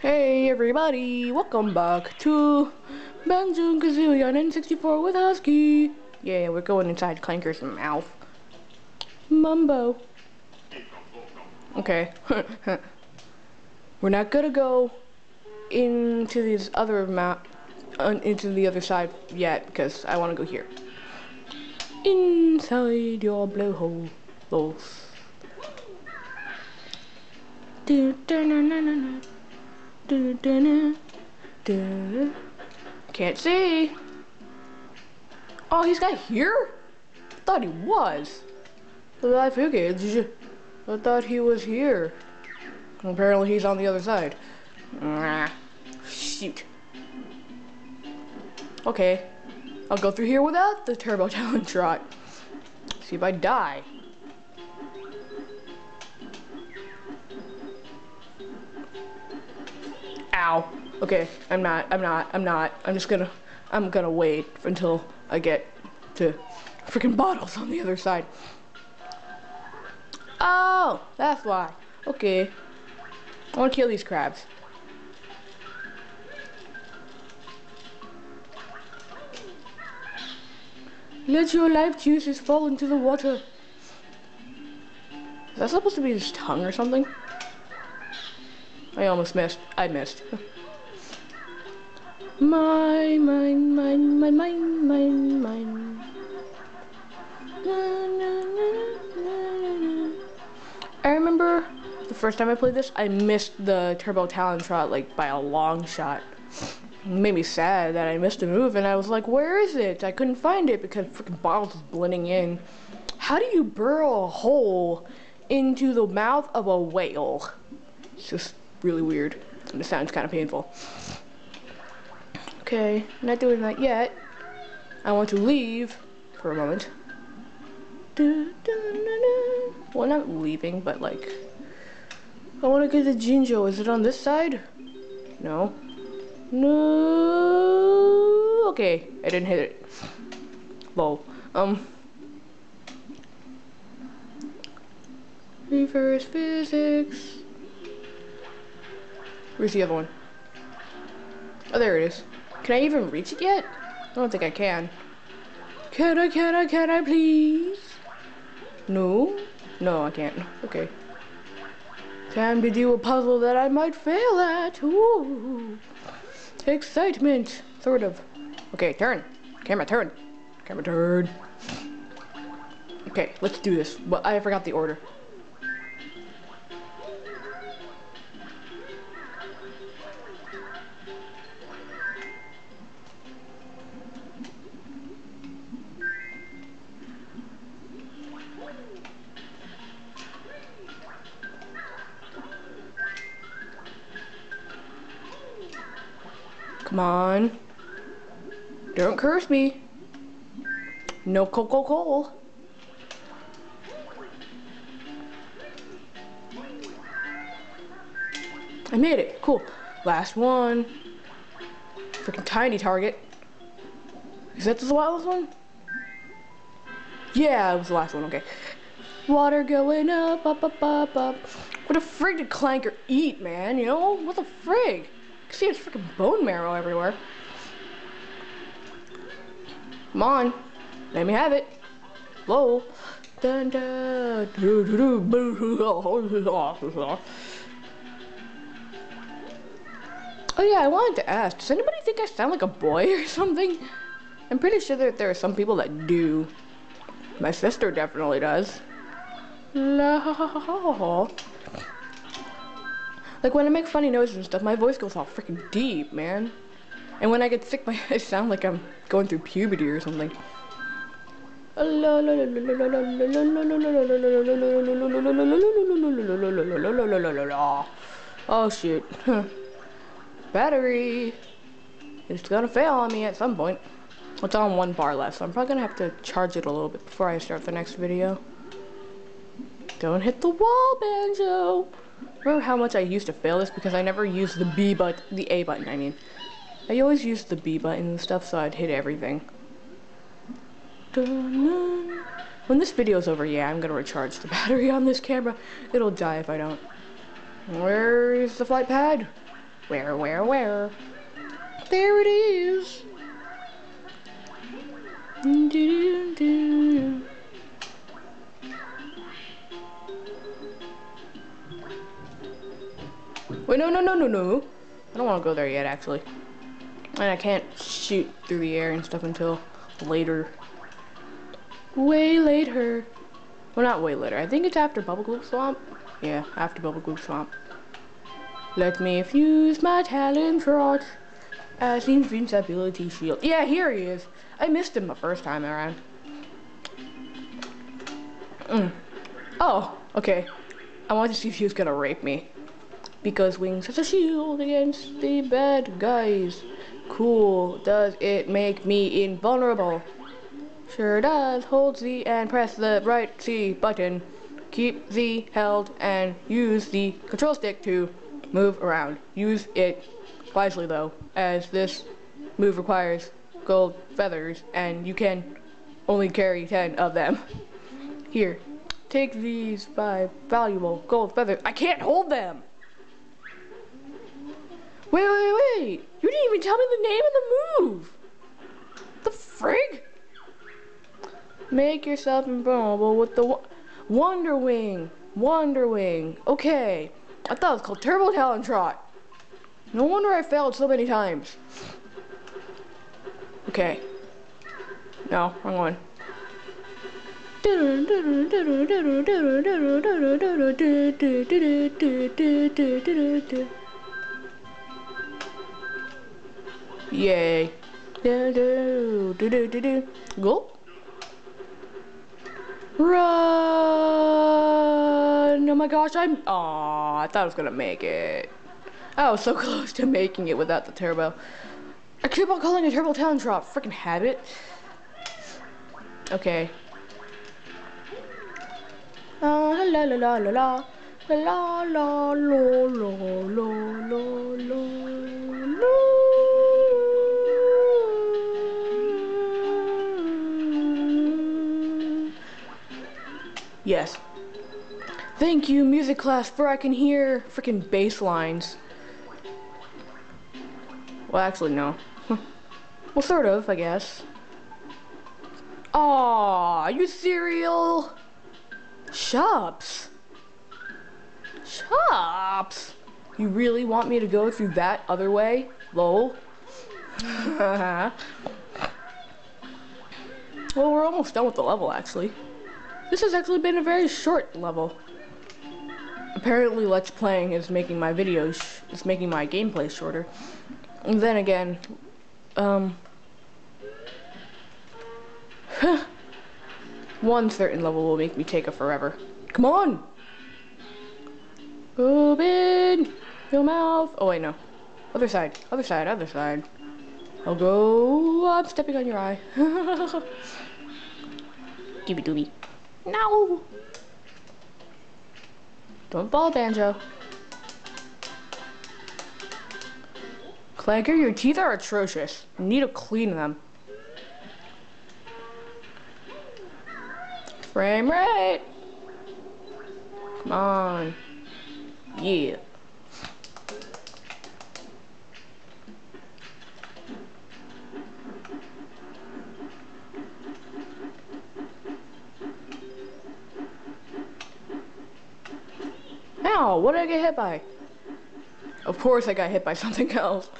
Hey everybody, welcome back to Banjo Kazooie on N64 with Husky. Yeah, we're going inside Clanker's mouth. Mumbo. Okay. we're not gonna go into these other map, into the other side yet because I want to go here. Inside your blowhole, lols. Do, do, no, no, no, no. Can't see. Oh, he's not here? I thought he was. I figured. I thought he was here. Apparently he's on the other side. Shoot. Okay. I'll go through here without the Turbo Talon Trot. See if I die. Ow. Okay, I'm not, I'm not, I'm not. I'm just gonna, I'm gonna wait until I get to freaking bottles on the other side. Oh, that's why. Okay. I wanna kill these crabs. Let your life juices fall into the water. Is that supposed to be his tongue or something? Almost missed. I missed. mine, mine, mine, mine, mine, mine, mine. I remember the first time I played this, I missed the Turbo Talon Trot like by a long shot. It made me sad that I missed a move and I was like, where is it? I couldn't find it because freaking bottles was blending in. How do you burrow a hole into the mouth of a whale? It's just really weird. And it sounds kind of painful. Okay, not doing that yet. I want to leave for a moment. Well, not leaving, but like... I want to get the Jinjo. Is it on this side? No. No. Okay, I didn't hit it. Lol. Um. Reverse physics. Where's the other one? Oh, there it is. Can I even reach it yet? I don't think I can. Can I, can I, can I please? No? No, I can't. Okay. Time to do a puzzle that I might fail at. Ooh. Excitement. Sort of. Okay, turn. Camera, turn. Camera, turn. Okay, let's do this. But I forgot the order. On. Don't curse me. No coco coal. I made it. Cool. Last one. Freaking tiny target. Is that the last one? Yeah, it was the last one. Okay. Water going up, up, up, up, up. What a frig did Clanker eat, man? You know? What the frig? See, it's freaking bone marrow everywhere. Come on. Let me have it. Whoa. Dun, dun, oh yeah, I wanted to ask, does anybody think I sound like a boy or something? I'm pretty sure that there are some people that do. My sister definitely does. La like when I make funny noises and stuff, my voice goes all freaking deep, man. And when I get sick, my I sound like I'm going through puberty or something. Oh shit. Battery. It's gonna fail on me at some point. It's on one bar left, so I'm probably gonna have to charge it a little bit before I start the next video. Don't hit the wall, Banjo! Remember how much I used to fail this because I never used the B button, the A button, I mean. I always used the B button and stuff so I'd hit everything. When this video's over, yeah, I'm gonna recharge the battery on this camera. It'll die if I don't. Where's the flight pad? Where, where, where? There it is. Wait, no, no, no, no, no. I don't want to go there yet, actually. And I can't shoot through the air and stuff until later. Way later. Well, not way later. I think it's after Bubblegloop Swamp. Yeah, after Bubblegloop Swamp. Let me fuse my Talon Trot as invincibility shield. Yeah, here he is. I missed him the first time around. Mm. Oh, okay. I want to see if he was gonna rape me. Because wings has a shield against the bad guys. Cool. Does it make me invulnerable? Sure does. Hold Z and press the right C button. Keep Z held and use the control stick to move around. Use it wisely though, as this move requires gold feathers and you can only carry 10 of them. Here, take these five valuable gold feathers. I can't hold them! Wait, wait, wait! You didn't even tell me the name of the move! The frig? Make yourself invulnerable with the Wonder Wing. Wonder Wing. Okay. I thought it was called Turbo Talon Trot. No wonder I failed so many times. Okay. No, wrong one. Yay. Do, do, do, do, do, do. Go. Run! Oh my gosh, I'm. Aw, I thought I was gonna make it. I was so close to making it without the turbo. I keep on calling it Turbo Talon Trot. Freaking habit. Okay. Uh, la la la la la. La la la la la la la Yes. Thank you, music class, for I can hear freaking bass lines. Well, actually, no. well, sort of, I guess. Aw, you cereal? Shops. Shops. You really want me to go through that other way? Lol. well, we're almost done with the level, actually. This has actually been a very short level. Apparently, Let's Playing is making my videos, is making my gameplay shorter. And then again, um, one certain level will make me take a forever. Come on! Open your mouth. Oh wait, no. Other side, other side, other side. I'll go. I'm stepping on your eye. Doobie doobie. No! Don't ball, Banjo. Clanker, your teeth are atrocious. You need to clean them. Frame rate. Come on. Yeah. Ow, what did I get hit by? Of course I got hit by something else.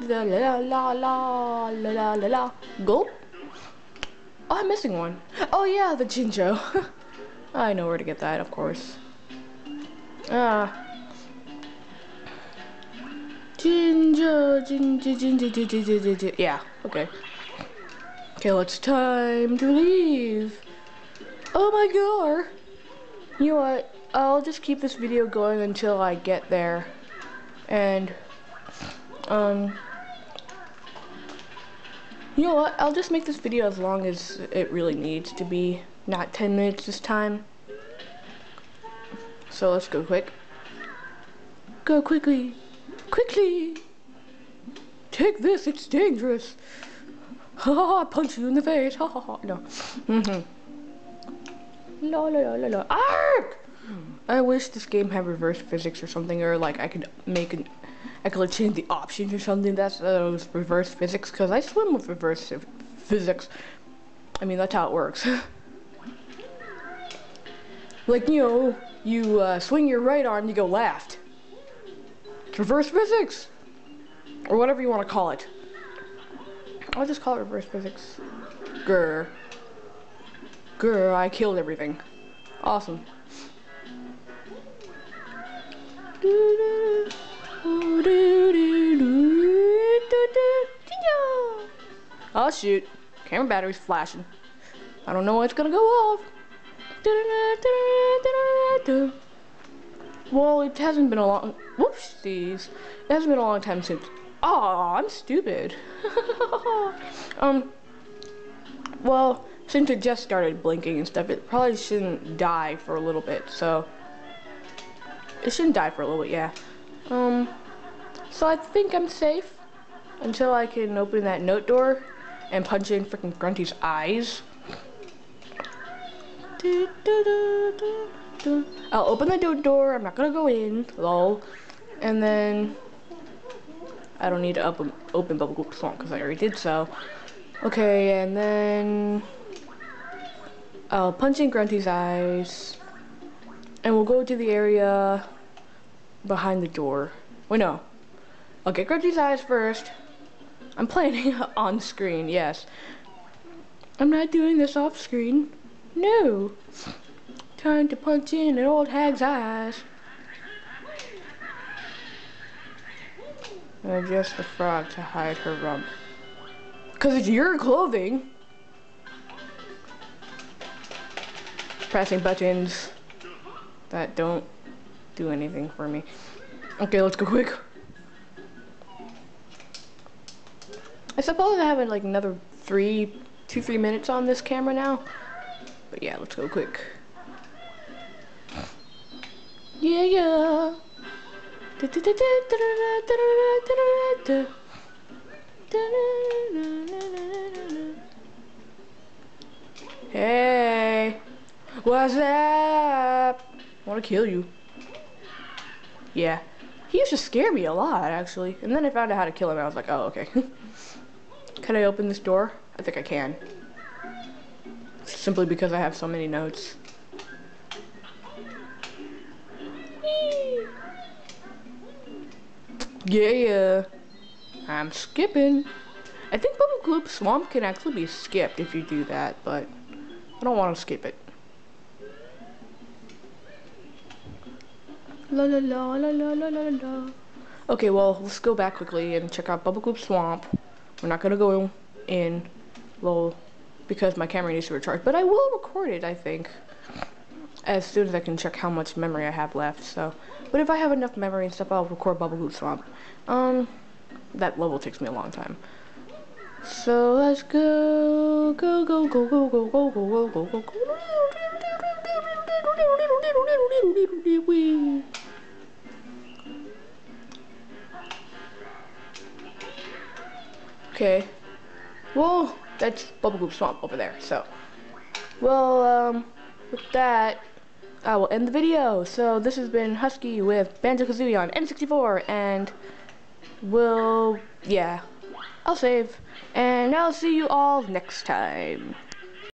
La la la la la la la la. Gulp. Oh, I'm missing one. Oh yeah, the Jinjo. I know where to get that, of course. Ah. Jinjo, Jinjo, Jinjo, Jinjo, Jinjo, Jinjo. Yeah, okay. Okay, it's time to leave. Oh my god. You know what? I'll just keep this video going until I get there. And, um, you know what? I'll just make this video as long as it really needs to be. Not 10 minutes this time. So let's go quick. Go quickly. Quickly! Take this, it's dangerous. Ha ha ha, punch you in the face. Ha ha ha. No. Mm-hmm. La la la la la. Ark! I wish this game had reverse physics or something, or like I could make an, I could change the options or something. That's uh, reverse physics because I swim with reverse physics. I mean, that's how it works. like, you know, you uh, swing your right arm, you go left. It's reverse physics. Or whatever you want to call it. I'll just call it reverse physics. Grr. Grr, I killed everything. Awesome. Oh shoot, camera battery's flashing. I don't know when it's gonna go off. Well, it hasn't been a long, whoopsies. It hasn't been a long time since, oh, I'm stupid. um, well, since it just started blinking and stuff, it probably shouldn't die for a little bit, so. It shouldn't die for a little bit, yeah. Um, so I think I'm safe until I can open that note door and punch in freaking Grunty's eyes. I'll open the note door, I'm not gonna go in, lol. And then, I don't need to open, open Bubble Swamp because I already did so. Okay, and then I'll punch in Grunty's eyes. And we'll go to the area behind the door. Wait, no. I'll get Grunty's eyes first. I'm playing on screen, yes. I'm not doing this off screen. No. Time to punch in an old hag's eyes. And adjust the frog to hide her rump. Cause it's your clothing. Pressing buttons that don't do anything for me. Okay, let's go quick. I suppose I have like another three, two, three minutes on this camera now. But yeah, let's go quick. Yeah, yeah. Hey, what's up? I want to kill you. Yeah, he used to scare me a lot, actually. And then I found out how to kill him. I was like, oh, okay. can I open this door? I think I can. Simply because I have so many notes. Yeah. I'm skipping. I think Bubble Gloop Swamp can actually be skipped if you do that, but I don't want to skip it. La la la la la la la la. Okay, well, let's go back quickly and check out Bubble Gloop Swamp. We're not gonna go in, lol, because my camera needs to recharge, but I will record it, I think, as soon as I can check how much memory I have left, so. But if I have enough memory and stuff, I'll record Bubble Gloop Swamp. Um, that level takes me a long time. So let's go, go, go, go, go, go, go, go, go, go, go, go. Okay. Well, that's Bubble Gloop Swamp over there, so. Well, um, with that, I will end the video. So this has been Husky with Banjo-Kazooie on N64, and we'll, yeah, I'll save. And I'll see you all next time.